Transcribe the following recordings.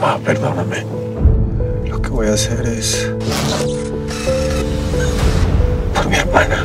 Mamá, perdóname. Lo que voy a hacer es... por mi hermana.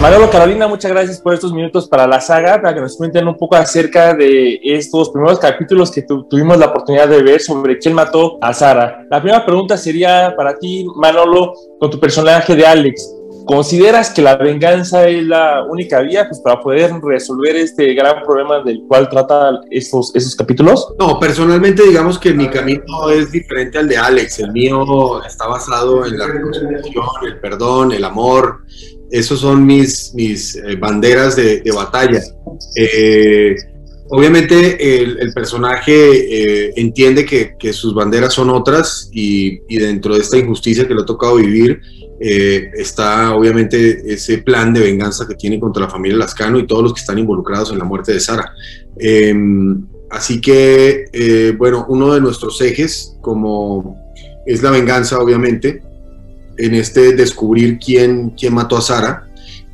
Manolo Carolina, muchas gracias por estos minutos para la saga, para que nos cuenten un poco acerca de estos primeros capítulos que tuvimos la oportunidad de ver sobre quién mató a Sara. La primera pregunta sería para ti, Manolo, con tu personaje de Alex. ¿Consideras que la venganza es la única vía pues, para poder resolver este gran problema del cual trata estos, esos capítulos? No, personalmente digamos que mi camino es diferente al de Alex. El mío está basado en la reconciliación, el perdón, el amor. Esos son mis, mis eh, banderas de, batalla. Eh, obviamente el, personaje eh, entiende que, sus banderas son otras y, y dentro de esta injusticia que le ha tocado vivir, eh, está obviamente ese plan de venganza que tiene contra la familia Lascano y todos los que están involucrados en la muerte de Sara. Em, así que, eh, bueno, uno de nuestros ejes, como es la venganza, obviamente, en este descubrir quién, quién mató a Sara.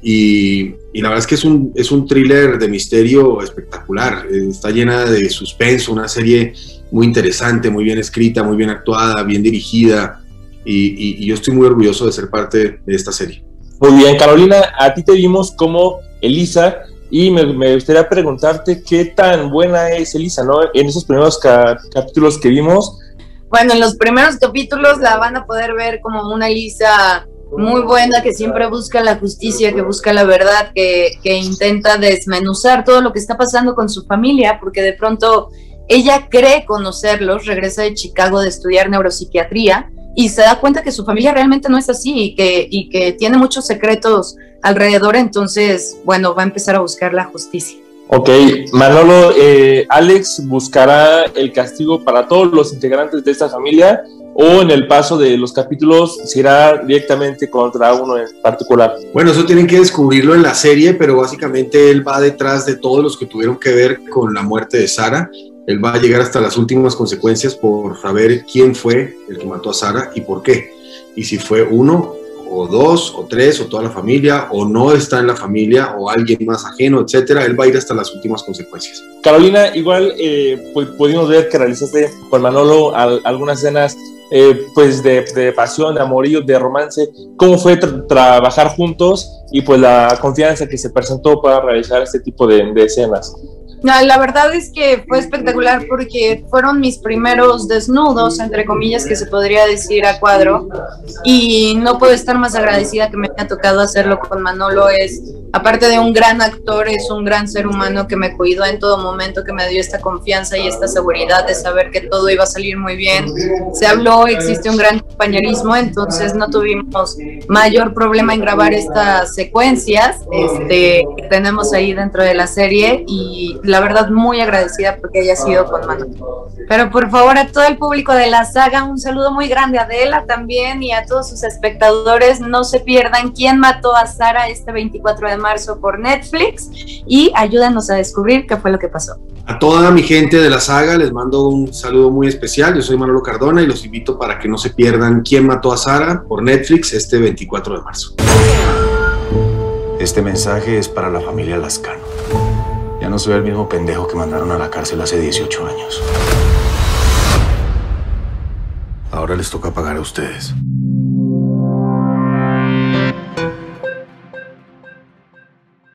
Y, la verdad es que es un, es un thriller de misterio espectacular. Está llena de suspenso, una serie muy interesante, muy bien escrita, muy bien actuada, bien dirigida y, yo estoy muy orgulloso de ser parte de esta serie. Muy bien, Carolina, a ti te vimos como Elisa y me, gustaría preguntarte qué tan buena es Elisa, ¿no? En esos primeros capítulos que vimos. Bueno, en los primeros capítulos la van a poder ver como una Elisa muy buena, que siempre busca la justicia, que busca la verdad, que, que intenta desmenuzar todo lo que está pasando con su familia, porque de pronto ella cree conocerlos, regresa de Chicago de estudiar neuropsiquiatría y se da cuenta que su familia realmente no es así y que, y que tiene muchos secretos alrededor, entonces, bueno, va a empezar a buscar la justicia. Ok, Manolo, eh, Alex buscará el castigo para todos los integrantes de esta familia o en el paso de los capítulos se irá directamente contra uno en particular. Bueno, eso tienen que descubrirlo en la serie, pero básicamente él va detrás de todos los que tuvieron que ver con la muerte de Sara él va a llegar hasta las últimas consecuencias por saber quién fue el que mató a Sara y por qué. Y si fue uno, o dos, o tres, o toda la familia, o no está en la familia, o alguien más ajeno, etcétera, él va a ir hasta las últimas consecuencias. Carolina, igual eh, pues, pudimos ver que realizaste con Manolo algunas escenas eh, pues de, pasión, de amorío, de romance. ¿Cómo fue trabajar juntos y pues la confianza que se presentó para realizar este tipo de escenas? No, la verdad es que fue espectacular porque fueron mis primeros desnudos, entre comillas, que se podría decir a cuadro. Y no puedo estar más agradecida que me haya tocado hacerlo con Manolo. Es aparte de un gran actor, es un gran ser humano que me cuidó en todo momento, que me dio esta confianza y esta seguridad de saber que todo iba a salir muy bien. Se habló, existe un gran compañerismo, entonces no tuvimos mayor problema en grabar estas secuencias este, que tenemos ahí dentro de la serie y la verdad muy agradecida porque haya sido con Manolo. Pero por favor a todo el público de la saga, un saludo muy grande a Adela también y a todos sus espectadores. No se pierdan quién mató a Sara este 24 de marzo por Netflix y ayúdanos a descubrir qué fue lo que pasó. A toda mi gente de la saga les mando un saludo muy especial. Yo soy Manolo Cardona y los invito para que no se pierdan quién mató a Sara por Netflix este 24 de marzo. Este mensaje es para la familia Lascano. Ya no soy el mismo pendejo que mandaron a la cárcel hace 18 años. Ahora les toca pagar a ustedes.